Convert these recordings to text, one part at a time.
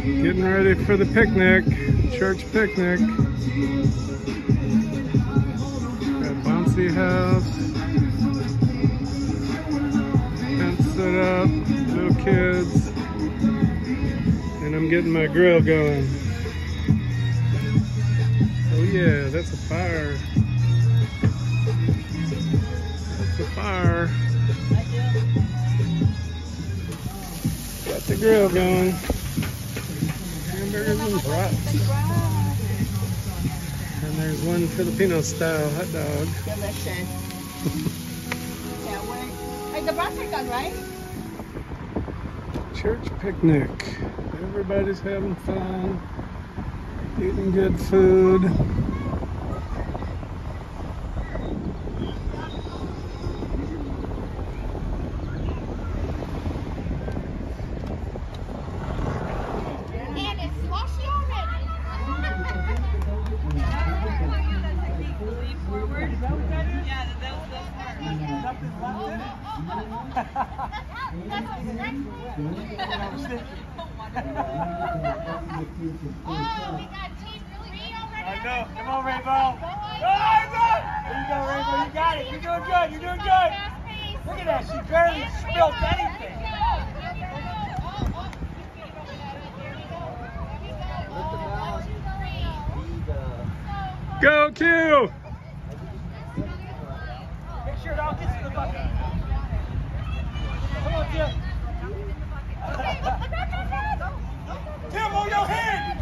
Getting ready for the picnic, church picnic. Got bouncy house. Tent set up, little kids. And I'm getting my grill going. Oh yeah, that's a fire. That's a fire. Got the grill going. Hamburgers and brats. And there's one Filipino style hot dog. Delicious. Wait. Hey, the brats are right? Church picnic. Everybody's having fun, eating good food. And it's slushy already. Know. Come on, Rainbow. Go Rainbow. There you go, Rainbow. You got it. You're doing good. You're doing good. Look at that. She barely spilled anything. Go Q!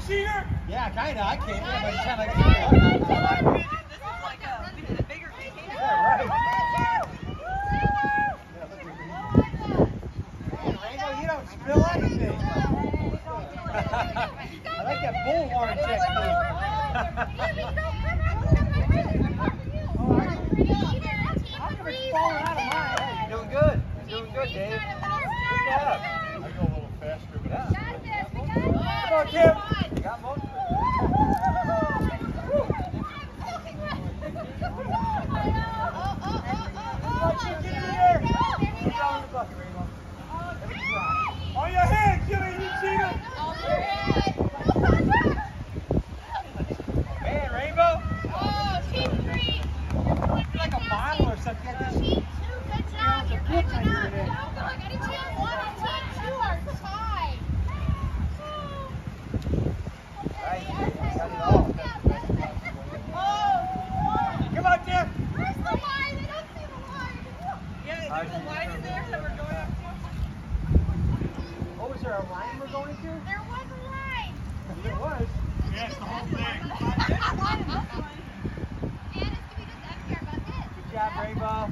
Cheater. Yeah, kinda. I can't. Yeah, by the time I get Rainbow, you don't spill anything. I like that bullhorn You're doing good. You're doing good, Dave. Good job. I go a little faster, but Come on, Tim. You got most of it. Come on, Chip, get in there. Get down in the bucket, Rainbow. Let me try. On your head, Jimmy, you cheater. Man, Rainbow. You're like a model or something. You got this- Right, you got it all. Come on, Tim. Oh, is there a line we're going to? There was a line. There was. Yes, the whole thing. Good job, Rainbow.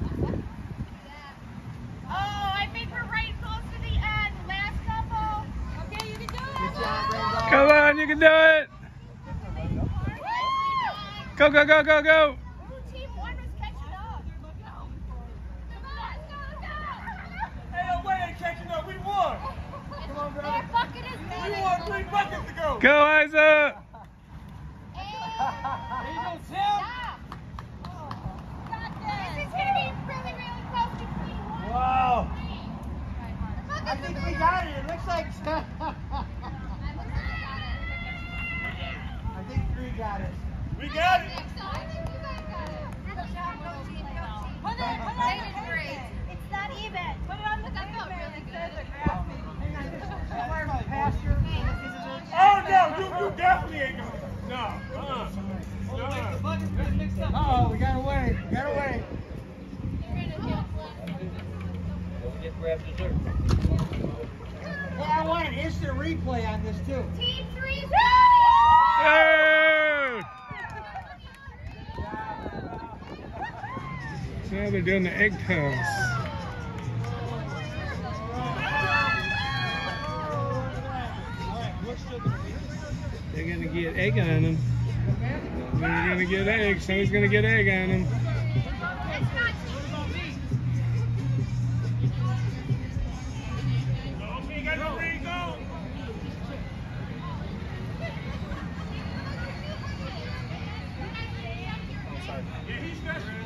Oh, I think we're right close to the end. Last couple. Okay, you can do it. Good job, Rainbow. Come on, you can do it! Go, go, go, go, go! Go. Hey, no way ain't catching up. We won. Come on, brother. That bucket is We managed. won three buckets to go. Go, Isa! There you go, Tim. Stop. This is gonna be really, really close between one Wow. and three. I think we got it. It looks like. I think three got it. We got it. It's not even. Put it on the that felt really good. Oh no, you, you definitely ain't going. No. Uh-uh. No. Oh, we got away. We got away. Hey, I want an instant replay on this too. Team Now they're doing the egg toss. They're gonna get egg on them. They're gonna get egg. Somebody's gonna get egg on them. Not Okay,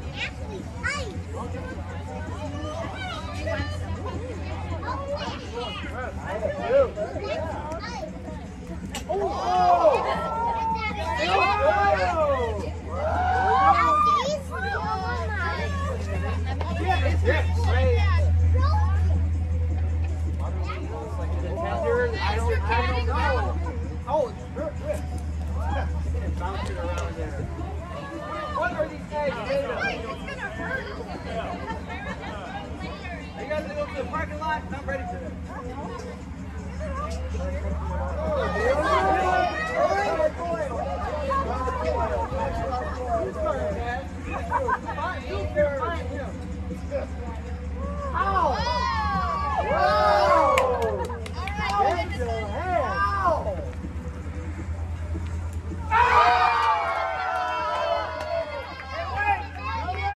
I don't, I don't know. Oh, it's good, good. It's bouncing around there. Are these guys made of? Are you guys gonna go to the parking lot? I'm ready